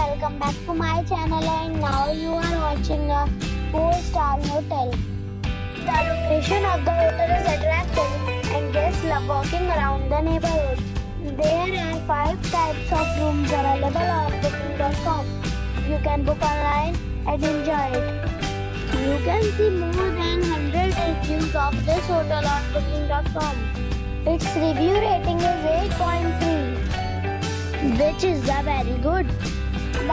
welcome back to my channel and now you are watching a 4-star hotel. The location of the hotel is attractive and guests love walking around the neighborhood. There are 5 types of rooms available on booking.com. You can book online and enjoy it. You can see more than 100 reviews of this hotel on booking.com. Its review rating is 8.3 which is a very good.